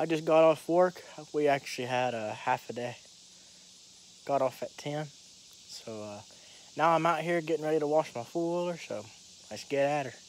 I just got off work. We actually had a half a day. Got off at 10. So uh, now I'm out here getting ready to wash my four-wheeler, so let's get at her.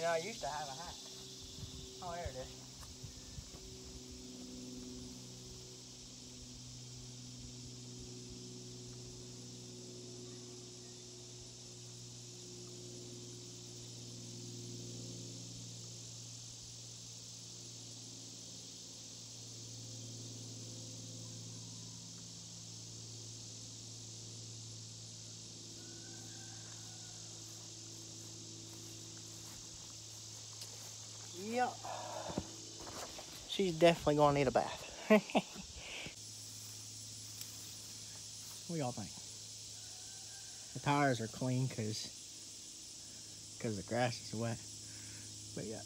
You know, I used to have a hat. Oh, there it is. Yep. She's definitely gonna need a bath. what y'all think? The tires are clean because because the grass is wet. But yeah.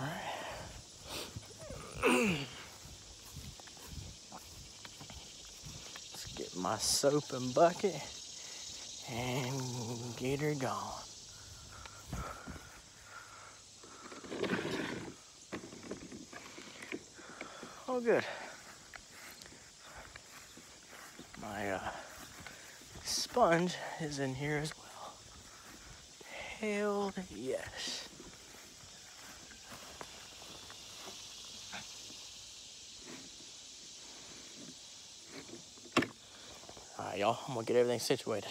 Alright. Let's get my soap and bucket and get her gone. Oh, good. My uh, sponge is in here as well. Hell yes. All right, y'all. I'm gonna get everything situated.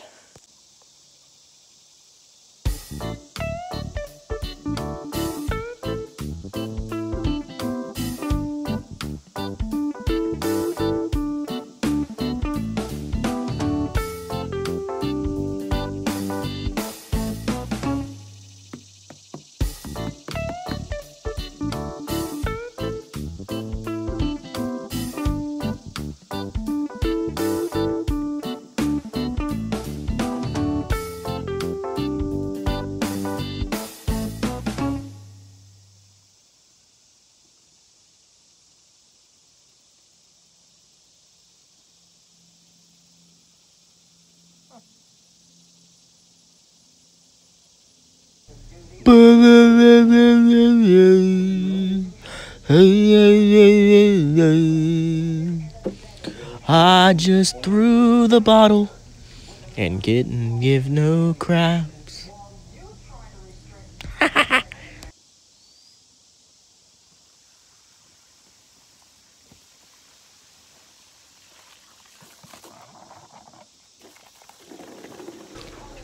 Just threw the bottle and didn't give no craps.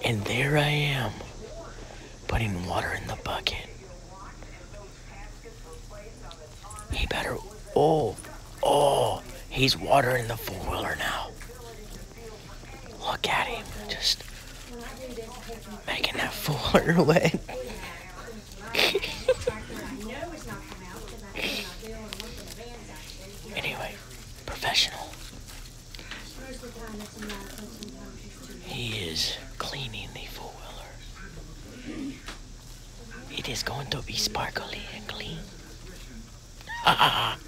and there I am, putting water in the bucket. He better. Oh, oh, he's watering the four wheeler now. Look at him, just making that four wheeler wet. anyway, professional. He is cleaning the four wheeler. It is going to be sparkly and clean.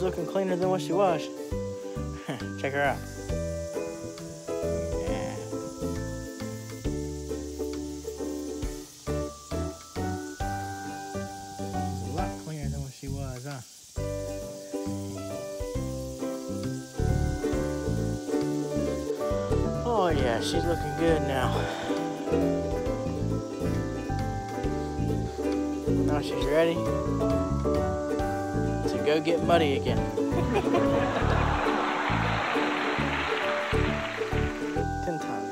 she's looking cleaner than what she was. Check her out. Yeah. She's a lot cleaner than what she was, huh? Oh yeah, she's looking good now. Now she's ready go get muddy again. Ten times.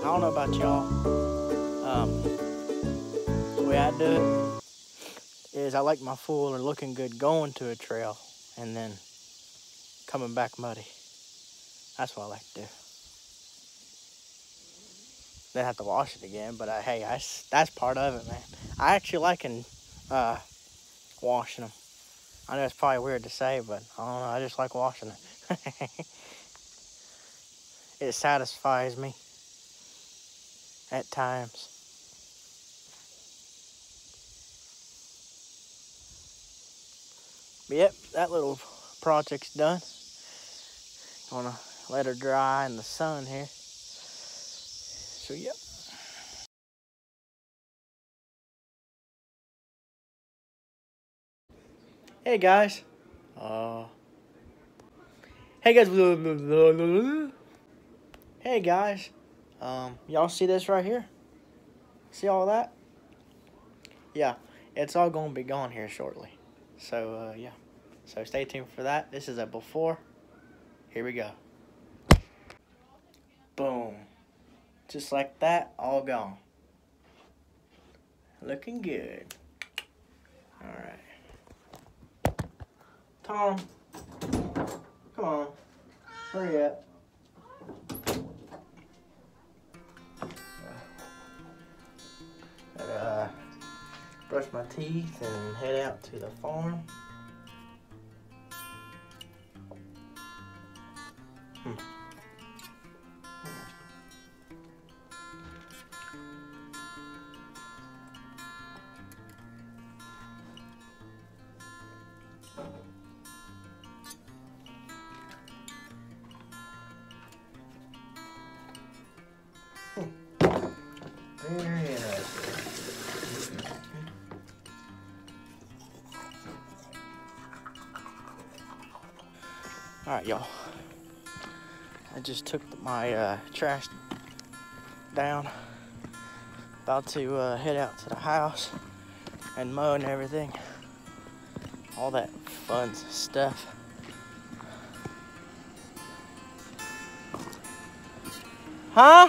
I don't know about y'all. Um, the way I do it is I like my fool and looking good going to a trail and then coming back muddy. That's what I like to do. Then have to wash it again, but uh, hey, I s that's part of it, man. I actually liking uh, washing them. I know it's probably weird to say, but I don't know. I just like washing it. it satisfies me at times. But yep, that little project's done. Gonna let her dry in the sun here. So yep. Hey guys. Uh Hey guys. Hey guys. Um y'all see this right here? See all that? Yeah, it's all gonna be gone here shortly. So uh yeah. So stay tuned for that. This is a before. Here we go. Boom. Just like that, all gone. Looking good. Alright. Tom. Come on. Hurry up. Uh, brush my teeth and head out to the farm. All right, y'all. I just took my uh, trash down. About to uh, head out to the house and mow and everything. All that fun stuff. Huh?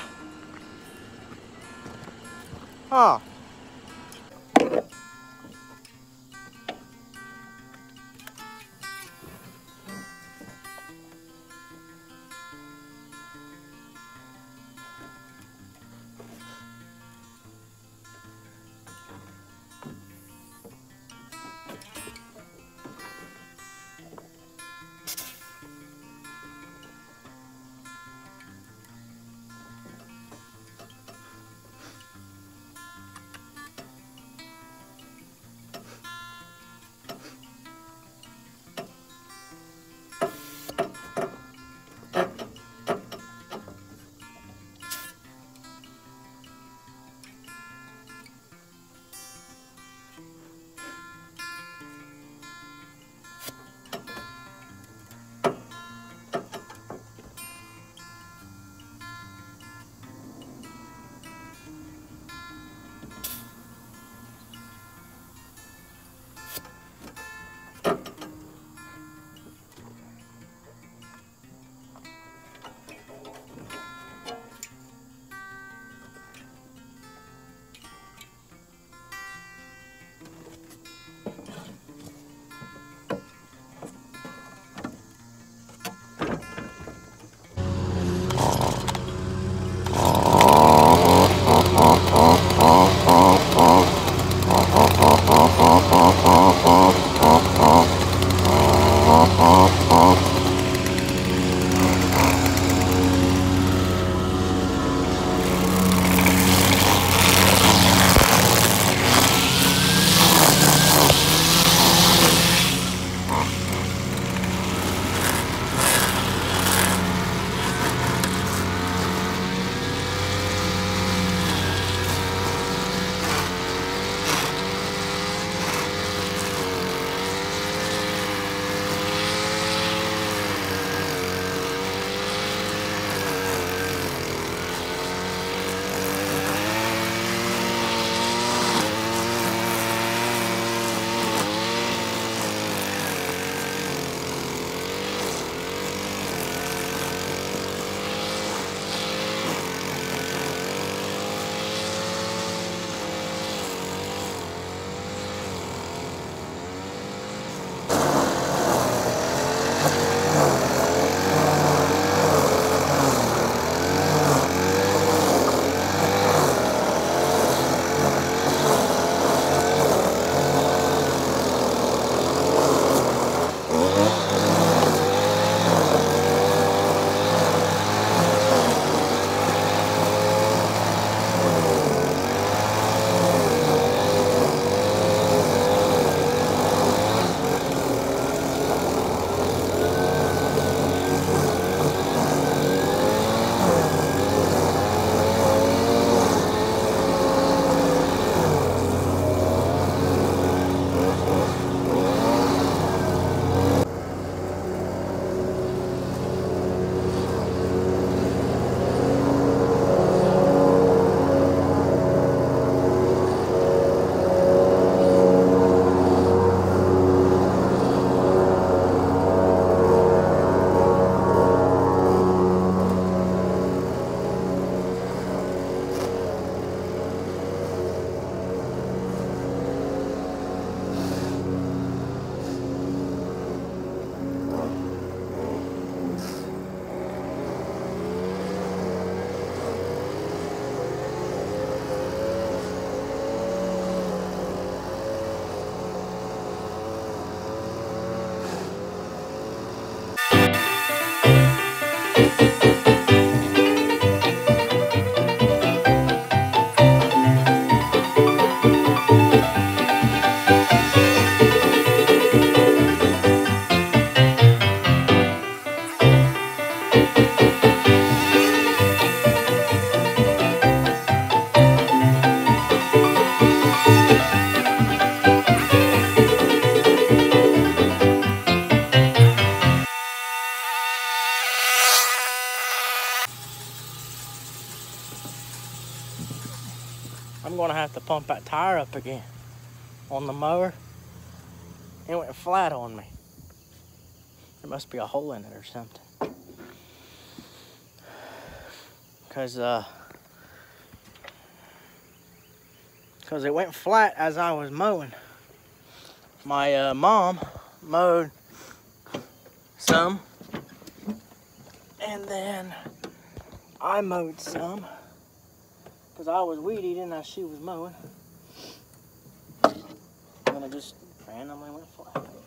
Huh. gonna have to pump that tire up again on the mower. It went flat on me. There must be a hole in it or something. Cause uh, cause it went flat as I was mowing. My uh, mom mowed some and then I mowed some because I was weed eating as she was mowing. And I just randomly went flat.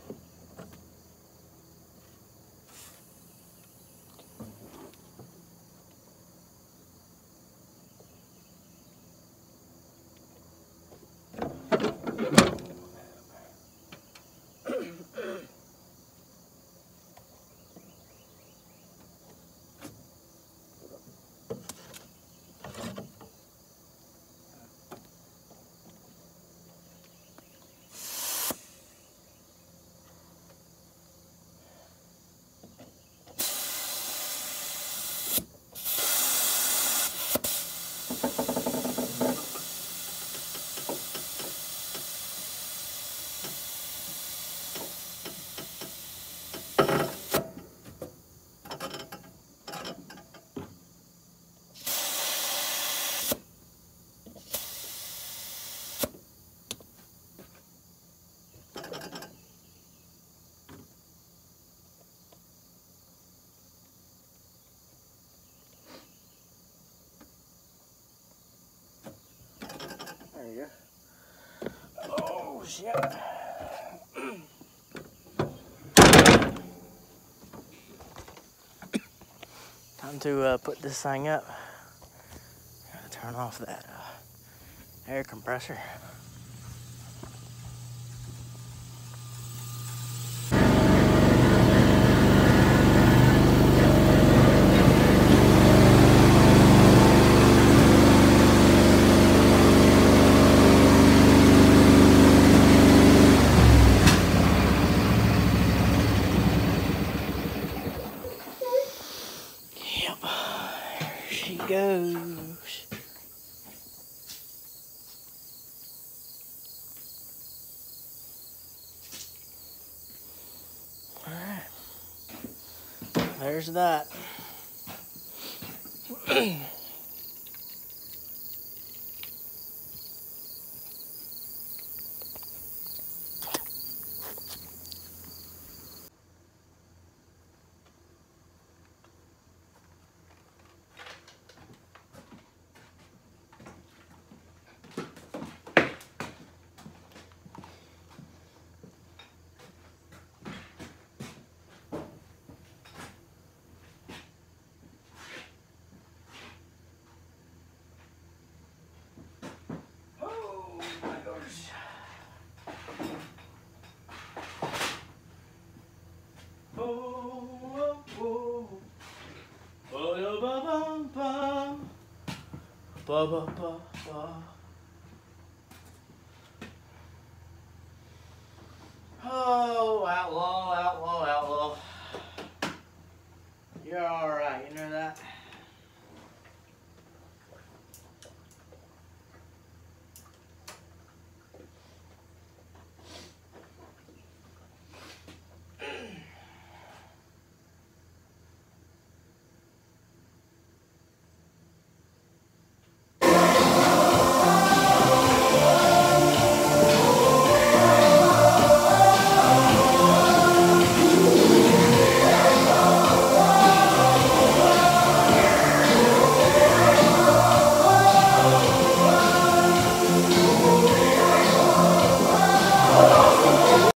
Shit. Time to uh, put this thing up. Gotta turn off that uh, air compressor. Yep. There she goes. Alright. There's that. Ba ba ba ba. Oh, outlaw, outlaw, outlaw. You're alright, you know that?